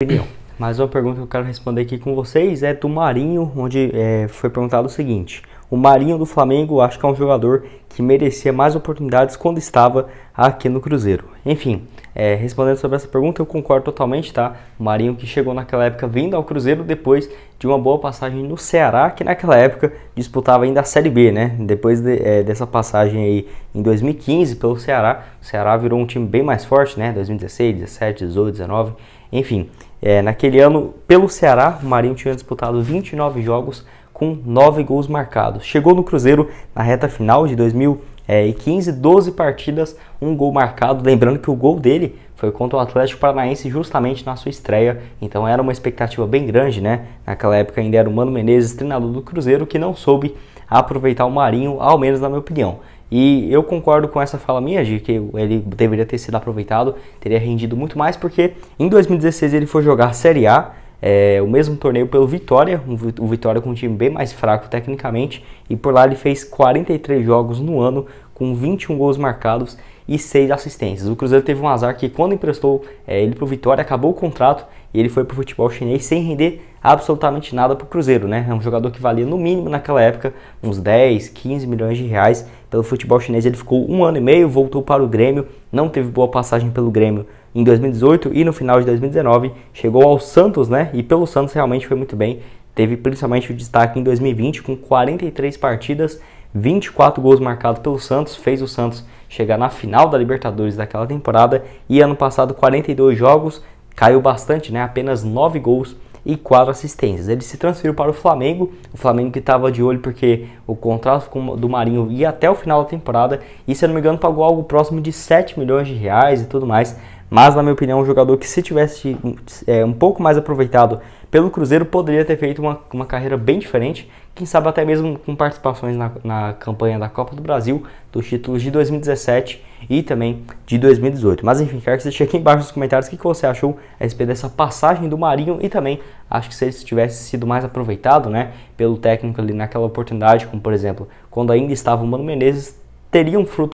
opinião. Mas uma pergunta que eu quero responder aqui com vocês é do Marinho, onde é, foi perguntado o seguinte: o Marinho do Flamengo acho que é um jogador que merecia mais oportunidades quando estava aqui no Cruzeiro. Enfim, é, respondendo sobre essa pergunta, eu concordo totalmente, tá? O Marinho que chegou naquela época vindo ao Cruzeiro depois de uma boa passagem no Ceará, que naquela época disputava ainda a Série B, né? Depois de, é, dessa passagem aí em 2015 pelo Ceará, o Ceará virou um time bem mais forte, né? 2016, 17, 18, 19, enfim. É, naquele ano, pelo Ceará, o Marinho tinha disputado 29 jogos com 9 gols marcados. Chegou no Cruzeiro na reta final de 2015, 12 partidas, um gol marcado. Lembrando que o gol dele foi contra o Atlético Paranaense justamente na sua estreia, então era uma expectativa bem grande, né? Naquela época ainda era o Mano Menezes, treinador do Cruzeiro, que não soube aproveitar o Marinho, ao menos na minha opinião. E eu concordo com essa fala minha de que ele deveria ter sido aproveitado, teria rendido muito mais, porque em 2016 ele foi jogar Série A, é, o mesmo torneio pelo Vitória, o Vitória com um time bem mais fraco tecnicamente, e por lá ele fez 43 jogos no ano, com 21 gols marcados e 6 assistências. O Cruzeiro teve um azar que quando emprestou é, ele para o Vitória, acabou o contrato e ele foi para o futebol chinês sem render absolutamente nada para o Cruzeiro, né? É um jogador que valia no mínimo naquela época uns 10, 15 milhões de reais pelo futebol chinês. Ele ficou um ano e meio, voltou para o Grêmio, não teve boa passagem pelo Grêmio em 2018 e no final de 2019 chegou ao Santos, né? E pelo Santos realmente foi muito bem. Teve principalmente o destaque em 2020 com 43 partidas, 24 gols marcados pelo Santos, fez o Santos chegar na final da Libertadores daquela temporada e ano passado 42 jogos, caiu bastante, né? Apenas 9 gols e 4 assistências. Ele se transferiu para o Flamengo, o Flamengo que estava de olho porque o contrato do Marinho ia até o final da temporada e, se eu não me engano, pagou algo próximo de 7 milhões de reais e tudo mais. Mas, na minha opinião, um jogador que, se tivesse é, um pouco mais aproveitado pelo Cruzeiro, poderia ter feito uma, uma carreira bem diferente. Quem sabe até mesmo com participações na, na campanha da Copa do Brasil, dos títulos de 2017 e também de 2018. Mas enfim, quero que você deixe aqui embaixo nos comentários o que, que você achou a respeito dessa passagem do Marinho e também acho que se ele tivesse sido mais aproveitado né, pelo técnico ali naquela oportunidade, como por exemplo, quando ainda estava o Mano Menezes, teria um fruto